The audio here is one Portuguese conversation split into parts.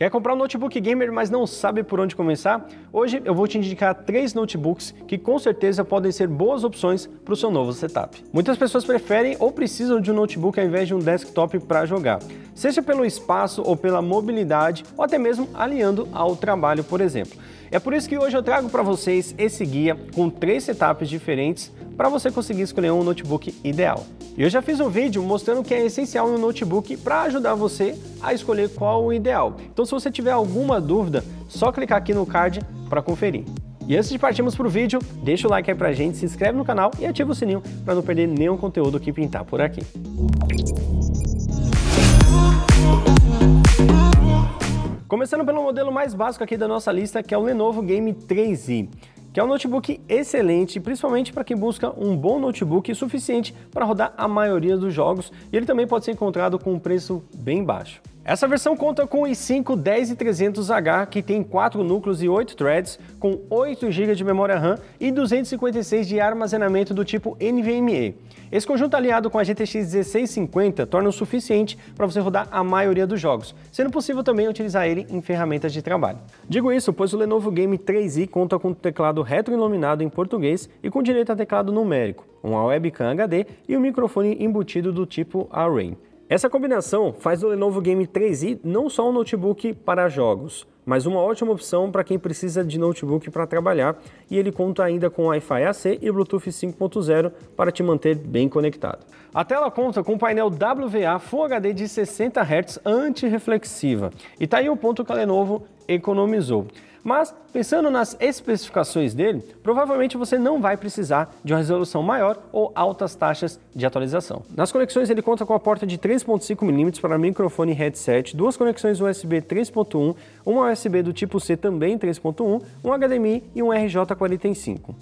Quer comprar um notebook gamer, mas não sabe por onde começar? Hoje eu vou te indicar três notebooks que com certeza podem ser boas opções para o seu novo setup. Muitas pessoas preferem ou precisam de um notebook ao invés de um desktop para jogar, seja pelo espaço ou pela mobilidade, ou até mesmo alinhando ao trabalho, por exemplo. É por isso que hoje eu trago para vocês esse guia com três setups diferentes para você conseguir escolher um notebook ideal. E eu já fiz um vídeo mostrando o que é essencial no notebook para ajudar você a escolher qual o ideal. Então se você tiver alguma dúvida, só clicar aqui no card para conferir. E antes de partirmos para o vídeo, deixa o like aí pra gente, se inscreve no canal e ativa o sininho para não perder nenhum conteúdo que pintar por aqui. Começando pelo modelo mais básico aqui da nossa lista, que é o Lenovo Game 3i que é um notebook excelente, principalmente para quem busca um bom notebook suficiente para rodar a maioria dos jogos, e ele também pode ser encontrado com um preço bem baixo. Essa versão conta com o i5 10300H, que tem 4 núcleos e 8 threads, com 8 GB de memória RAM e 256 de armazenamento do tipo NVMe. Esse conjunto aliado com a GTX 1650 torna o suficiente para você rodar a maioria dos jogos, sendo possível também utilizar ele em ferramentas de trabalho. Digo isso pois o Lenovo Game 3i conta com teclado retroiluminado em português e com direito a teclado numérico, uma webcam HD e um microfone embutido do tipo Array. Essa combinação faz o Lenovo Game 3i não só um notebook para jogos, mas uma ótima opção para quem precisa de notebook para trabalhar e ele conta ainda com Wi-Fi AC e Bluetooth 5.0 para te manter bem conectado. A tela conta com painel WVA Full HD de 60 Hz anti-reflexiva e tá aí o ponto que a Lenovo economizou. Mas, pensando nas especificações dele, provavelmente você não vai precisar de uma resolução maior ou altas taxas de atualização. Nas conexões ele conta com a porta de 3.5mm para microfone e headset, duas conexões USB 3.1, uma USB do tipo C também 3.1, um HDMI e um RJ45.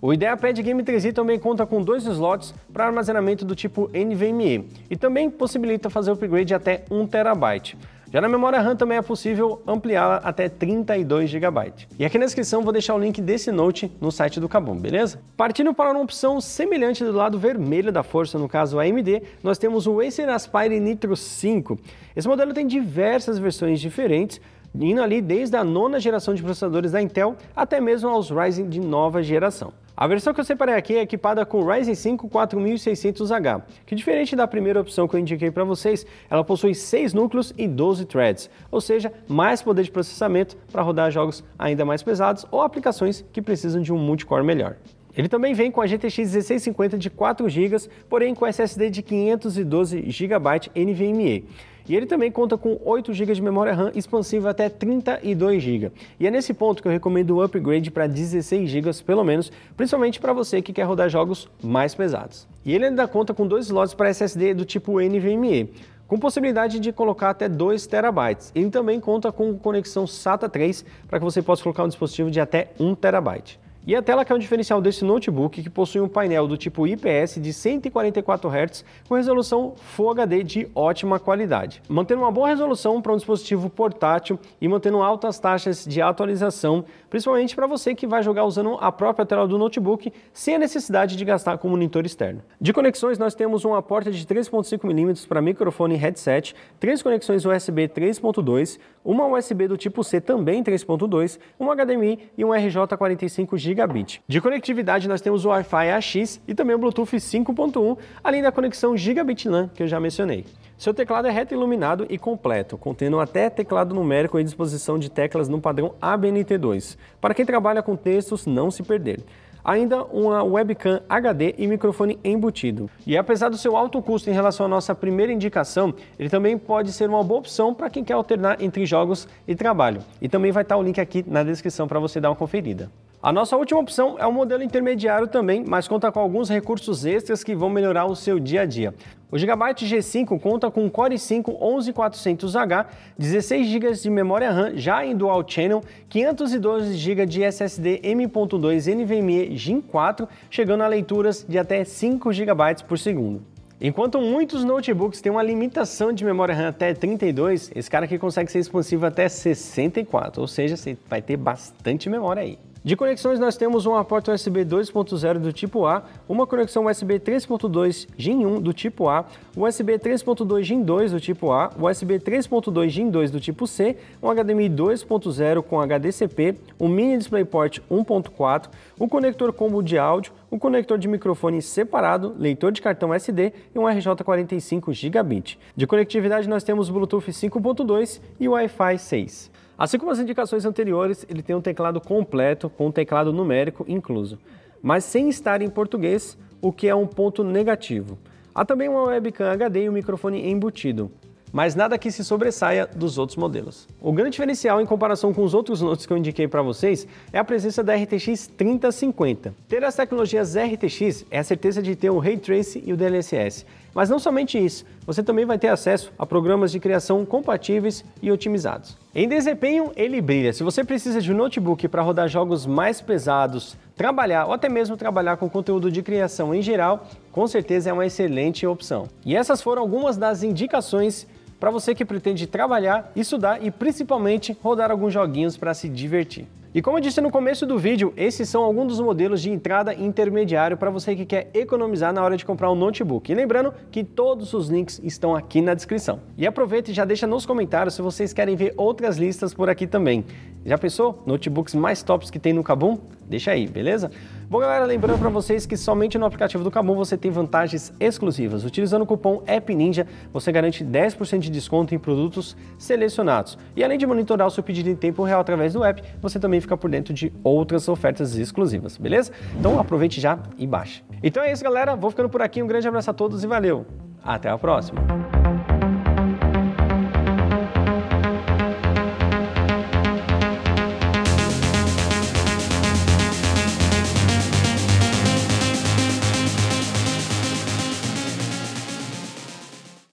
O IdeaPad Game 3i também conta com dois slots para armazenamento do tipo NVMe e também possibilita fazer upgrade até 1 TB. Já na memória RAM também é possível ampliá-la até 32 GB. E aqui na descrição vou deixar o link desse Note no site do Kabum, beleza? Partindo para uma opção semelhante do lado vermelho da força, no caso AMD, nós temos o Acer Aspire Nitro 5. Esse modelo tem diversas versões diferentes, indo ali desde a nona geração de processadores da Intel até mesmo aos Ryzen de nova geração. A versão que eu separei aqui é equipada com Ryzen 5 4600H, que diferente da primeira opção que eu indiquei para vocês, ela possui 6 núcleos e 12 threads, ou seja, mais poder de processamento para rodar jogos ainda mais pesados ou aplicações que precisam de um multicore melhor. Ele também vem com a GTX 1650 de 4 GB, porém com SSD de 512 GB NVMe. E ele também conta com 8 GB de memória RAM expansiva até 32 GB. E é nesse ponto que eu recomendo o upgrade para 16 GB pelo menos, principalmente para você que quer rodar jogos mais pesados. E ele ainda conta com dois slots para SSD do tipo NVMe, com possibilidade de colocar até 2 terabytes. Ele também conta com conexão SATA 3 para que você possa colocar um dispositivo de até 1 terabyte. E a tela que é o diferencial desse notebook, que possui um painel do tipo IPS de 144 Hz com resolução Full HD de ótima qualidade, mantendo uma boa resolução para um dispositivo portátil e mantendo altas taxas de atualização, principalmente para você que vai jogar usando a própria tela do notebook sem a necessidade de gastar com monitor externo. De conexões, nós temos uma porta de 3.5mm para microfone e headset, três conexões USB 3.2, uma USB do tipo C também 3.2, um HDMI e um RJ45 gigabit. De conectividade, nós temos o Wi-Fi AX e também o Bluetooth 5.1, além da conexão gigabit LAN que eu já mencionei. Seu teclado é reto iluminado e completo, contendo até teclado numérico e disposição de teclas no padrão ABNT2, para quem trabalha com textos não se perder ainda uma webcam HD e microfone embutido. E apesar do seu alto custo em relação à nossa primeira indicação, ele também pode ser uma boa opção para quem quer alternar entre jogos e trabalho. E também vai estar o link aqui na descrição para você dar uma conferida. A nossa última opção é um modelo intermediário também, mas conta com alguns recursos extras que vão melhorar o seu dia a dia. O Gigabyte G5 conta com Core i5 11400H, 16 GB de memória RAM já em Dual Channel, 512 GB de SSD M.2 NVMe Gen 4, chegando a leituras de até 5 GB por segundo. Enquanto muitos notebooks têm uma limitação de memória RAM até 32, esse cara aqui consegue ser expansivo até 64, ou seja, você vai ter bastante memória aí. De conexões nós temos uma porta USB 2.0 do tipo A, uma conexão USB 3.2 GIN 1 do tipo A, USB 3.2 GIN 2 do tipo A, USB 3.2 GIN 2 do tipo C, um HDMI 2.0 com HDCP, um mini DisplayPort 1.4, um conector combo de áudio, um conector de microfone separado, leitor de cartão SD e um RJ45 gigabit. De conectividade nós temos Bluetooth 5.2 e Wi-Fi 6. Assim como as indicações anteriores, ele tem um teclado completo com um teclado numérico incluso, mas sem estar em português, o que é um ponto negativo. Há também uma webcam HD e um microfone embutido, mas nada que se sobressaia dos outros modelos. O grande diferencial em comparação com os outros notes que eu indiquei para vocês é a presença da RTX 3050. Ter as tecnologias RTX é a certeza de ter o Ray Tracing e o DLSS, mas não somente isso, você também vai ter acesso a programas de criação compatíveis e otimizados. Em desempenho, ele brilha. Se você precisa de um notebook para rodar jogos mais pesados, trabalhar ou até mesmo trabalhar com conteúdo de criação em geral, com certeza é uma excelente opção. E essas foram algumas das indicações para você que pretende trabalhar, estudar e principalmente rodar alguns joguinhos para se divertir. E como eu disse no começo do vídeo, esses são alguns dos modelos de entrada intermediário para você que quer economizar na hora de comprar um notebook. E lembrando que todos os links estão aqui na descrição. E aproveita e já deixa nos comentários se vocês querem ver outras listas por aqui também. Já pensou? Notebooks mais tops que tem no Kabum? Deixa aí, beleza? Bom, galera, lembrando para vocês que somente no aplicativo do Kabum você tem vantagens exclusivas. Utilizando o cupom AppNinja, você garante 10% de desconto em produtos selecionados. E além de monitorar o seu pedido em tempo real através do app, você também fica por dentro de outras ofertas exclusivas, beleza? Então aproveite já e baixe. Então é isso, galera. Vou ficando por aqui. Um grande abraço a todos e valeu. Até a próxima.